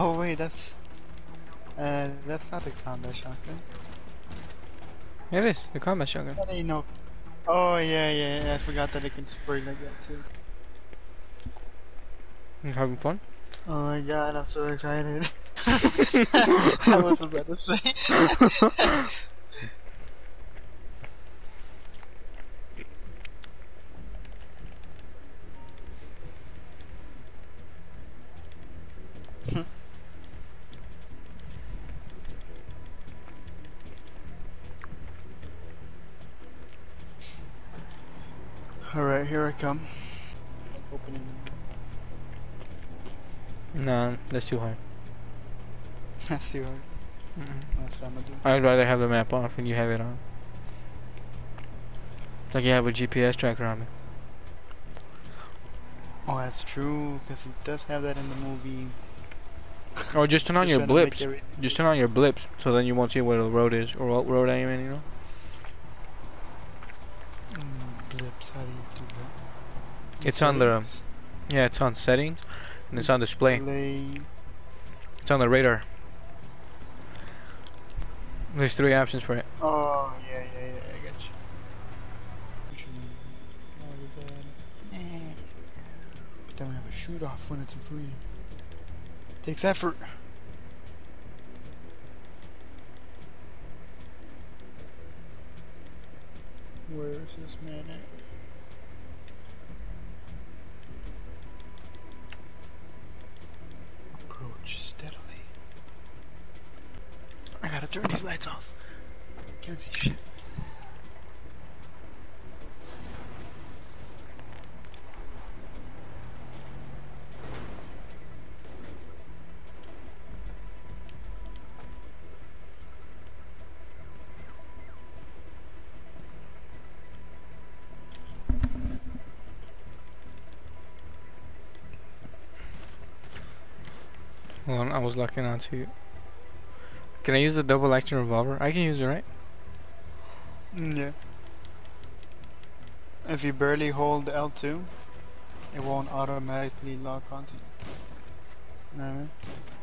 Oh wait, that's uh, that's not the combat shotgun. It is the combat shotgun. That ain't no. Oh yeah, yeah, yeah. I forgot that it can spray like that too. You having fun? Oh my god, I'm so excited. I was about to say. Alright, here I come. Nah, that's too hard. That's too hard. Mm -mm. That's what I'm gonna do. I'd rather have the map off and you have it on. Like you have a GPS tracker on it. Oh, that's true, because he does have that in the movie. Or just turn on Just your trying to make blips. Just turn on your blips so then you won't see where the road is or what road I am in, you know? Mm, blips, how do you do It's on the- Yeah, it's on settings and it's on display. Display. It's on the radar. There's three options for it. Oh, yeah, yeah, yeah, I got you. But then we have a shoot off when it's free. Takes effort. Where is this man at? Gotta turn these lights off. Can't see shit. On, I was locking onto you. Can I use the double action revolver? I can use it, right? Mm, Yeah. If you barely hold L2, it won't automatically lock onto you. You know what I mean?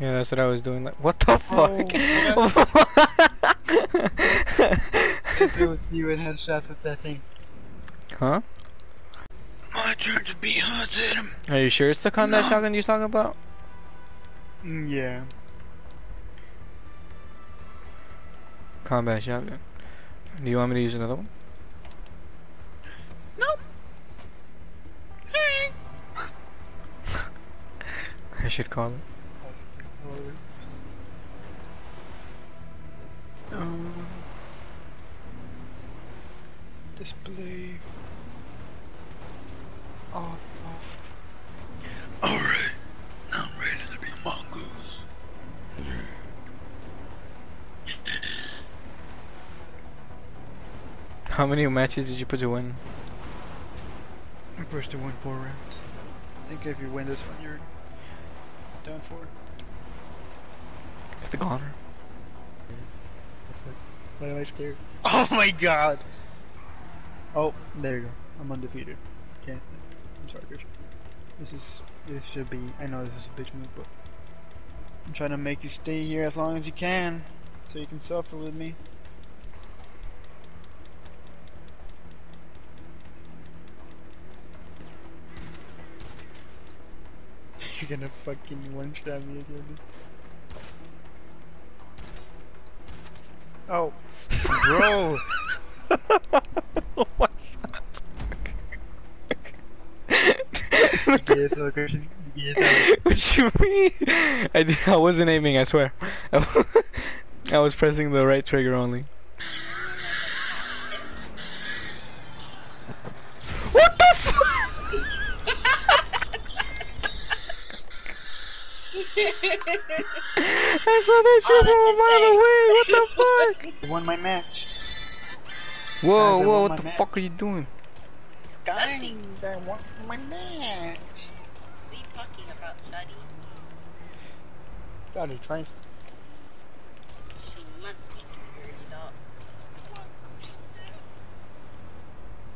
Yeah, that's what I was doing. Like, what the fuck? I deal with you in headshots with that thing. huh? My turn to be hunted. Are you sure it's the combat No. shotgun you're talking about? Mm, Yeah. Combat shotgun. Do you want me to use another one? Nope. I should call it. Um, display off off. How many matches did you put to win? I pushed to win four rounds. I think if you win this one, you're done for. Get the goner. Why am I scared? Oh my god! Oh, there you go. I'm undefeated. Okay. I'm sorry, bitch. This is. This should be. I know this is a bitch move, but. I'm trying to make you stay here as long as you can. So you can suffer with me. You're gonna fucking one shot me again. Oh. Bro! oh my You get yourself, You what you mean? I, di- I wasn't aiming, I swear. I was pressing the right trigger only. What the fuck? I saw that shit Oh, from a mile away. What the fuck? I won my match. Whoa, Guys, whoa, what the match. fuck are you doing? Dang, I won my match. What are you talking about, Shadi? Gotta try. She must be dirty dogs.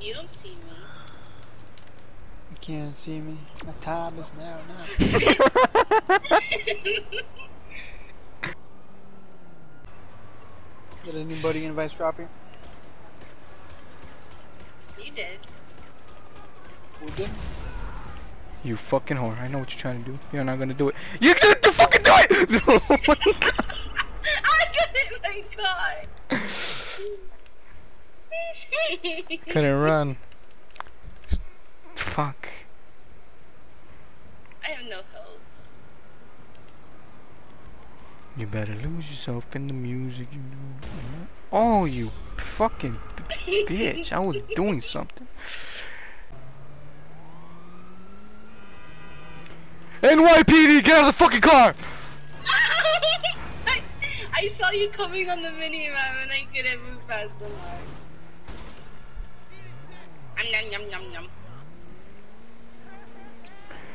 You don't see me. You can't see me. My time is now. Now. Did anybody invite Stroppy? You did. Who did? you fucking whore. I know what you're trying to do. You're not gonna do it. You're gonna do fucking do it! oh my god. I got it, my god. Couldn't run. Fuck. No. You better lose yourself in the music, you know. Oh, you fucking bitch. I was doing something. NYPD, get out of the fucking car! I, I saw you coming on the mini map and I couldn't move fast enough. Yum yum yum yum yum.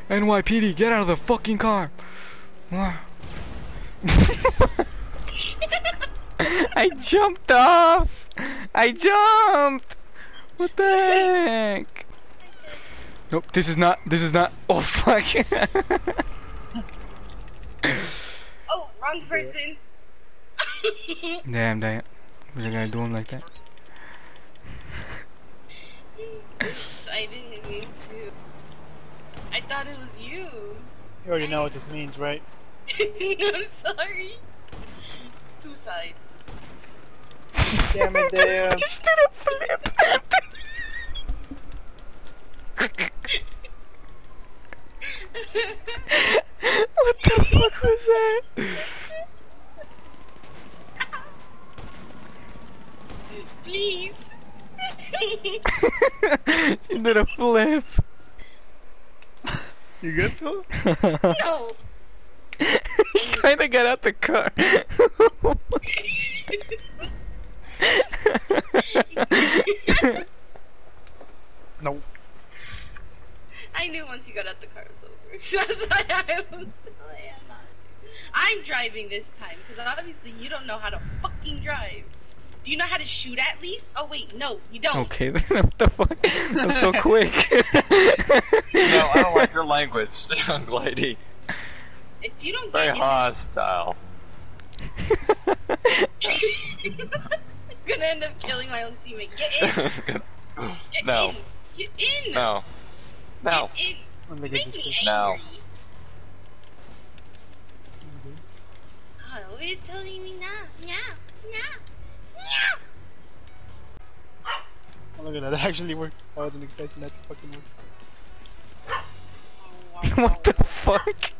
NYPD, get out of the fucking car! I jumped off! I jumped! What the heck? Nope, this is not, this is not, oh fuck. Oh, wrong person. Damn, damn. Was I gonna do him like that? Oops, I didn't mean to. I thought it was you. You already know what this means, right? I'm sorry. Suicide. Damn it, Dale. Just did a flip! what the fuck was that? Please. you did a flip. You good, Phil? no. Trying to got out the car. No. I knew once you got out the car it was over. That's why I was. I'm driving this time because obviously you don't know how to fucking drive. Do you know how to shoot at least? Oh wait, no, you don't. okay, then what the fuck? That's so quick. No, I don't like your language, young lady. If you don't Very get hostile. I'm gonna end up killing my own teammate. Get in. Get no, in. Get in. no, no. Get in. Let me get making this me fixed. No. Mm-hmm. Oh, always telling me no, no, no, no. Oh, look at that. That actually worked. I wasn't expecting that to fucking work. what the fuck?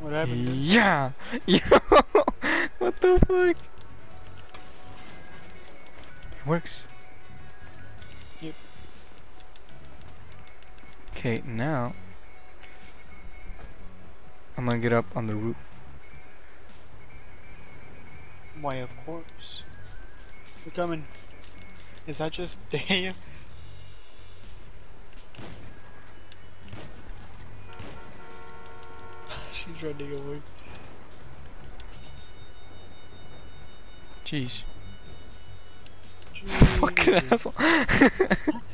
What happened? yeah. Yo. what the fuck? It works. Yep. Okay, now I'm gonna get up on the roof. Why, of course. We're coming. Is that just Dave? She's running away. Jeez. Fucking asshole.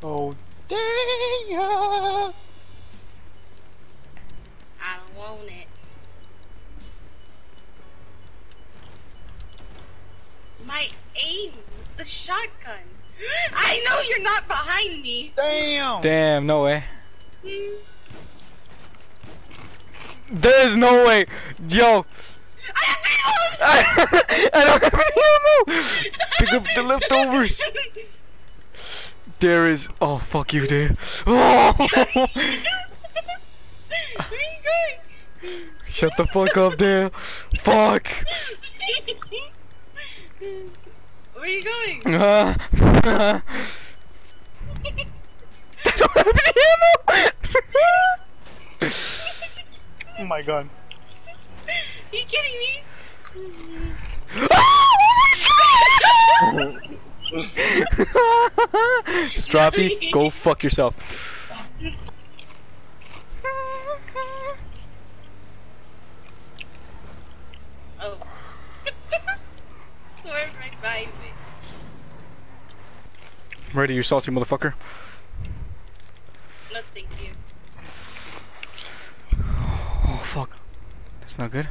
Oh, damn! I don't want it. My aim with the shotgun. I know you're not behind me. Damn! Damn, no way. Mm. Hmm. There's no way. Yo. I have to I, don't have any ammo. Pick up the leftovers. There is. Oh, fuck you, dude. Oh. Where are you going? Shut the fuck up, there. Fuck. Where are you going? Uh, I don't have any ammo. Oh my god. you kidding me? Stroppy, go fuck yourself. Oh. Swerve right by me. Ready, you salty motherfucker. No, thank you. Fuck. That's not good.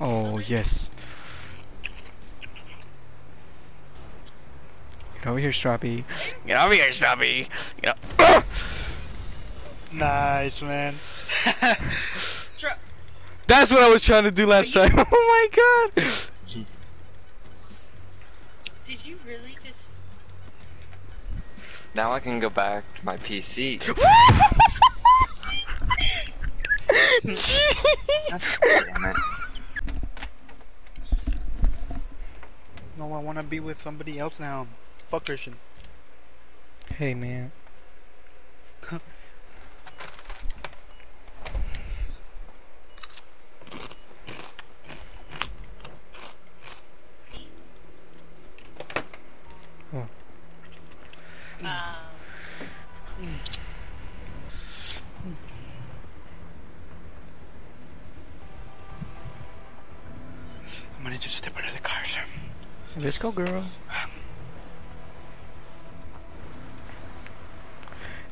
Oh yes. Get over here, Strappy. Get over here, Strappy. Get up. Nice, man. That's what I was trying to do last time. Oh my god. Did you really just? Now I can go back to my PC. Jeez. No, I want to be with somebody else now. Fuck Christian. Hey man. Um, I'm gonna just step out of the car, sir. Let's go, girl.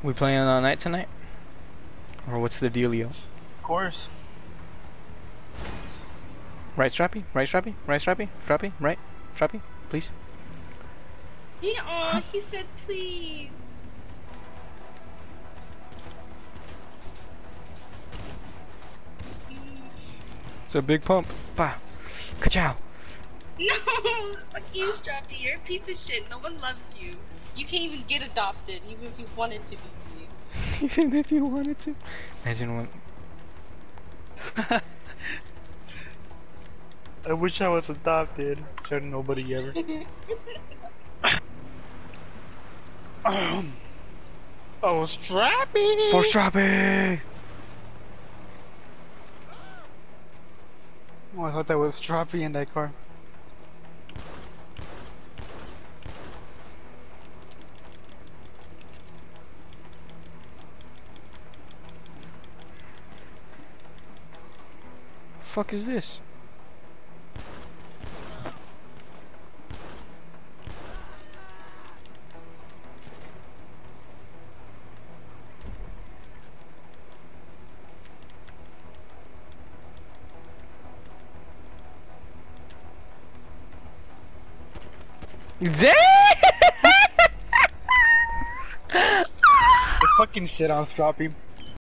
We playing all night tonight? Or what's the dealio? Of course. Right, Strappy? Right, Strappy? Right, Strappy? Strappy? Right? Strappy? Please? he, aw, he said please. It's a big pump. Bah. Ka-chow. No, fuck you, Strappy. You're a piece of shit. No one loves you. You can't even get adopted, even if you wanted to be. Even if you wanted to. Imagine what. I wish I was adopted. Said nobody ever. um, oh, Strappy! For Strappy! Oh, I thought that was Strappy in that car. Fuck is this? I fucking shit on Strappy.